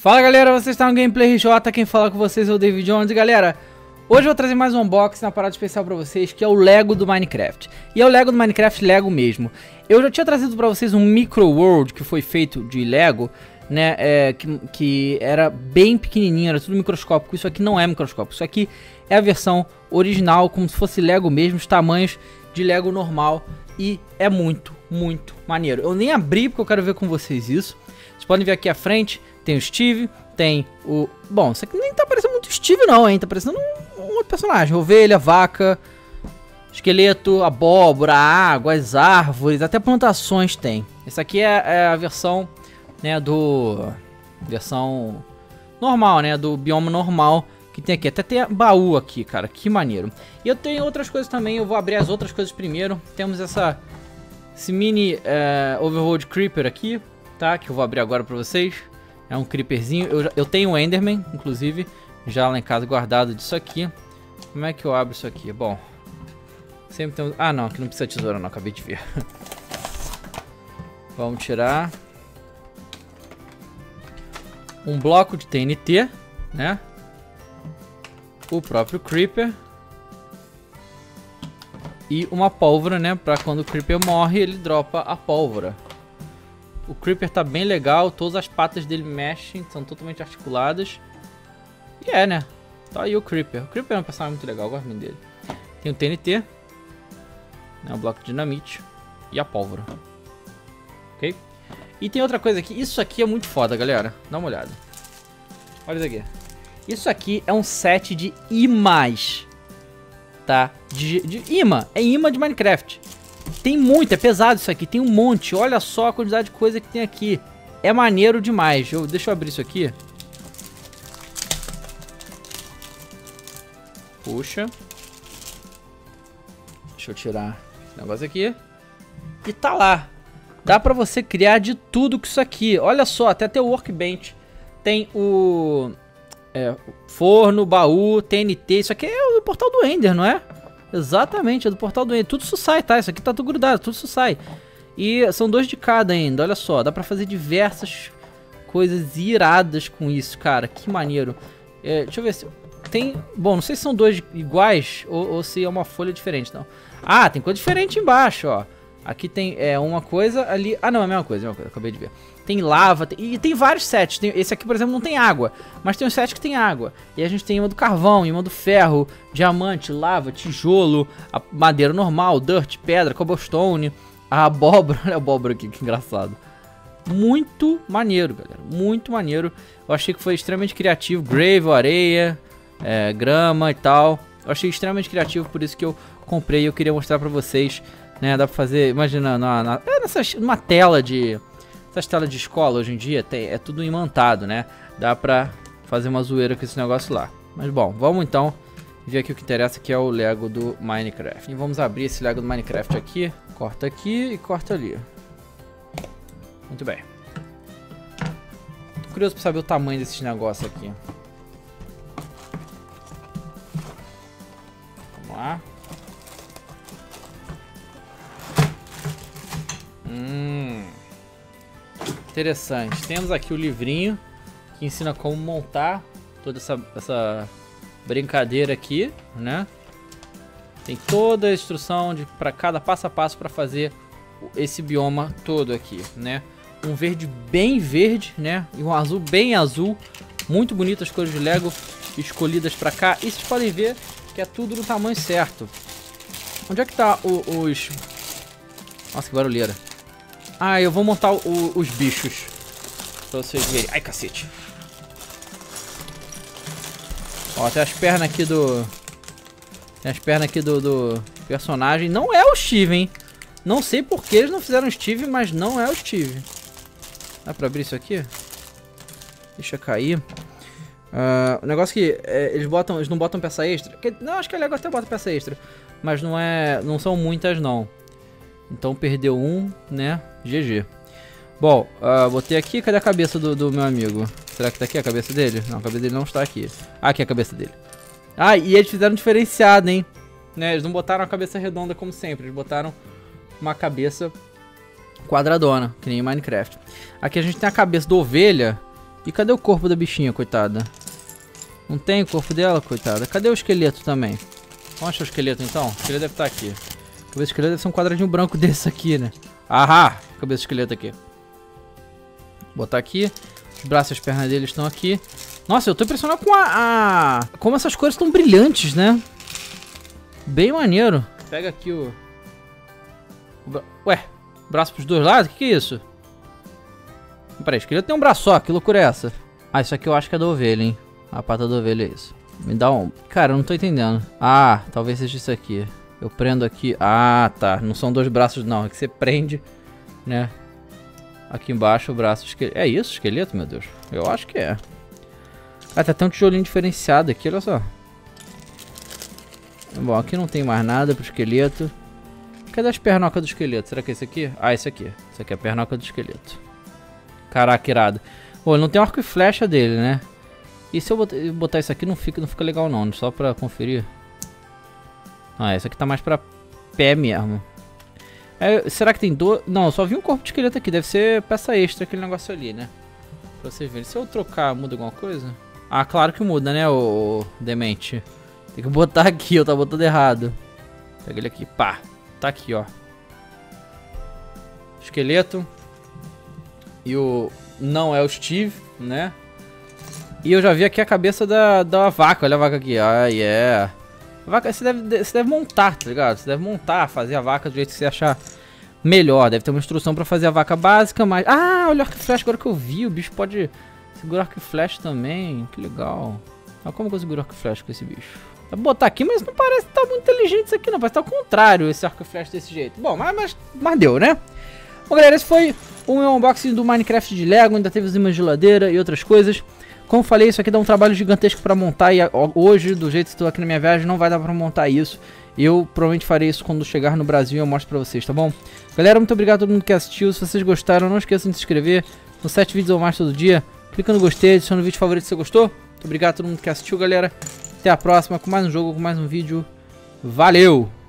Fala galera, vocês estão no Gameplay RJ, quem fala com vocês é o David Jones. Galera, hoje eu vou trazer mais um unboxing, uma parada especial pra vocês, que é o Lego do Minecraft. E é o Lego do Minecraft Lego mesmo. Eu já tinha trazido pra vocês um Micro World que foi feito de Lego, né, é, que, que era bem pequenininho, era tudo microscópico. Isso aqui não é microscópico, isso aqui é a versão original, como se fosse Lego mesmo, os tamanhos de Lego normal. E é muito, muito maneiro. Eu nem abri porque eu quero ver com vocês isso. Vocês podem ver aqui à frente tem o Steve, tem o... Bom, isso aqui nem tá parecendo muito Steve não, hein? Tá parecendo um, outro personagem. Ovelha, vaca, esqueleto, abóbora, água, as árvores, até plantações tem. Essa aqui é, é, a versão, né, do... Versão normal, né? Do bioma normal que tem aqui. Até tem baú aqui, cara. Que maneiro. E eu tenho outras coisas também. Eu vou abrir as outras coisas primeiro. Temos essa... Esse mini é, Overworld Creeper aqui, tá? Que eu vou abrir agora pra vocês. É um creeperzinho. Eu, eu tenho um Enderman, inclusive, já lá em casa guardado disso aqui. Como é que eu abro isso aqui? Bom, sempre tem... Ah, não, aqui não precisa tesoura não, acabei de ver. Vamos tirar. Um bloco de TNT, né? O próprio Creeper. E uma pólvora, né? Pra quando o Creeper morre, ele dropa a pólvora. O Creeper tá bem legal, todas as patas dele mexem, são totalmente articuladas. E é, né? Tá aí o Creeper. O Creeper é um personagem muito legal, eu gosto muito dele. Tem o TNT, né, o bloco de dinamite e a pólvora. Ok? E tem outra coisa aqui, isso aqui é muito foda, galera. Dá uma olhada. Olha isso aqui. Isso aqui é um set de imãs, tá? De, de imã, é imã de Minecraft. Tem muito, é pesado isso aqui, tem um monte. Olha só a quantidade de coisa que tem aqui. É maneiro demais. Eu, deixa eu abrir isso aqui. Puxa. Deixa eu tirar esse negócio aqui. E tá lá. Dá pra você criar de tudo com isso aqui. Olha só, até tem o workbench. Tem o... É, forno, baú, TNT. Isso aqui é o portal do Ender, não é? Exatamente, é do portal do Ender. Tudo sai, tá? Isso aqui tá tudo grudado, tudo sai. E são dois de cada ainda, olha só. Dá pra fazer diversas coisas iradas com isso, cara. Que maneiro. É, deixa eu ver se... Tem... Bom, não sei se são dois iguais ou, ou se é uma folha diferente, não. Ah, tem coisa diferente embaixo, ó. Aqui tem é, uma coisa, ali... Ah, não, é a mesma coisa, é a mesma coisa, acabei de ver. Tem lava, tem... e tem vários sets. Tem... Esse aqui, por exemplo, não tem água, mas tem um set que tem água. E a gente tem uma do carvão, uma do ferro, diamante, lava, tijolo, madeira normal, dirt, pedra, cobblestone, a abóbora. Olha a abóbora aqui, que engraçado. Muito maneiro, galera, muito maneiro. Eu achei que foi extremamente criativo, gravel, areia, é, grama e tal. Eu achei extremamente criativo, por isso que eu comprei eu queria mostrar pra vocês né? Dá pra fazer, imagina, na, na, é nessa, numa tela de... Essas telas de escola hoje em dia tem, é tudo imantado, né? Dá pra fazer uma zoeira com esse negócio lá. Mas bom, vamos então ver aqui o que interessa, que é o Lego do Minecraft. E vamos abrir esse Lego do Minecraft aqui. Corta aqui e corta ali. Muito bem. Tô curioso pra saber o tamanho desses negócios aqui. Interessante. Temos aqui o livrinho que ensina como montar toda essa, essa brincadeira aqui, né? Tem toda a instrução de para cada passo a passo para fazer esse bioma todo aqui, né? Um verde bem verde, né? E um azul bem azul. Muito bonito as cores de Lego escolhidas para cá. E vocês podem ver que é tudo no tamanho certo. Onde é que tá o, os... Nossa, que barulheira. Ah, eu vou montar o, os bichos. Pra vocês verem. Ai, cacete. Ó, tem as pernas aqui do... Tem as pernas aqui do, do personagem. Não é o Steve, hein? Não sei por que eles não fizeram Steve, mas não é o Steve. Dá pra abrir isso aqui? Deixa cair. Uh, o negócio que é, eles botam, eles não botam peça extra. Que, não, acho que a Lego até bota peça extra. Mas não é. Não são muitas não. Então perdeu um, né? GG. Bom, uh, botei aqui. Cadê a cabeça do, do, meu amigo? Será que tá aqui a cabeça dele? Não, a cabeça dele não está aqui. Ah, aqui é a cabeça dele. Ah, e eles fizeram diferenciado, hein? Né, eles não botaram a cabeça redonda como sempre. Eles botaram uma cabeça quadradona, que nem em Minecraft. Aqui a gente tem a cabeça da ovelha, E cadê o corpo da bichinha, coitada? Não tem o corpo dela, coitada? Cadê o esqueleto também? Vamos achar o esqueleto então? O esqueleto deve estar aqui. Cabeça do esqueleto deve ser um quadradinho branco desse aqui, né? Ahá! Cabeça do esqueleto aqui. Vou botar aqui. Os braços e as pernas dele estão aqui. Nossa, eu tô impressionado com a... a... Como essas cores estão brilhantes, né? Bem maneiro. Pega aqui o... Ué, braço pros dois lados? O que, que é isso? Peraí, esqueleto tem um braço só, que loucura é essa? Ah, isso aqui eu acho que é da ovelha, hein? A pata da ovelha é isso. Me dá um... Cara, eu não tô entendendo. Ah, talvez seja isso aqui. Eu prendo aqui. Ah, tá. Não são dois braços, não. É que você prende, né? Aqui embaixo o braço. Esqueleto. É isso, esqueleto, meu Deus? Eu acho que é. Ah, tá até um tijolinho diferenciado aqui, olha só. Bom, aqui não tem mais nada pro esqueleto. Cadê as pernocas do esqueleto? Será que é esse aqui? Ah, esse aqui. Esse aqui é a pernoca do esqueleto. Caraca, irado. Pô, não tem arco e flecha dele, né? E se eu botar isso aqui não fica, não fica legal não, só pra conferir. Ah, essa aqui tá mais pra pé mesmo. É, será que tem dois? Não, só vi um corpo de esqueleto aqui, deve ser peça extra aquele negócio ali, né? Pra vocês verem. Se eu trocar, muda alguma coisa? Ah, claro que muda, né, o demente. Tem que botar aqui, eu tá botando errado. Pega ele aqui, pá. Tá aqui, ó. Esqueleto. E o... Não é o Steve, né? E eu já vi aqui a cabeça da, da vaca. Olha a vaca aqui. Ah, yeah. Vaca, você deve, você deve montar, tá ligado? Você deve montar, fazer a vaca do jeito que você achar melhor. Deve ter uma instrução pra fazer a vaca básica, mas... Ah, olha o arco flash agora que eu vi. O bicho pode segurar arco flash também. Que legal. Ah, como que eu seguro arco flash com esse bicho? Vou botar aqui, mas não parece estar tá muito inteligente isso aqui não. Parece estar tá ao contrário esse arco flash desse jeito. Bom, mas, mas, mas deu, né? Bom, galera, esse foi o meu unboxing do Minecraft de Lego. Ainda teve os imãs de geladeira e outras coisas. Como falei, isso aqui dá um trabalho gigantesco para montar e hoje, do jeito que estou aqui na minha viagem, não vai dar para montar isso. Eu provavelmente farei isso quando chegar no Brasil e eu mostro para vocês, tá bom? Galera, muito obrigado a todo mundo que assistiu. Se vocês gostaram, não esqueçam de se inscrever nos 7 vídeos ou mais todo dia. Clica no gostei, adiciona o vídeo favorito se você gostou. Muito obrigado a todo mundo que assistiu, galera. Até a próxima com mais um jogo, com mais um vídeo. Valeu!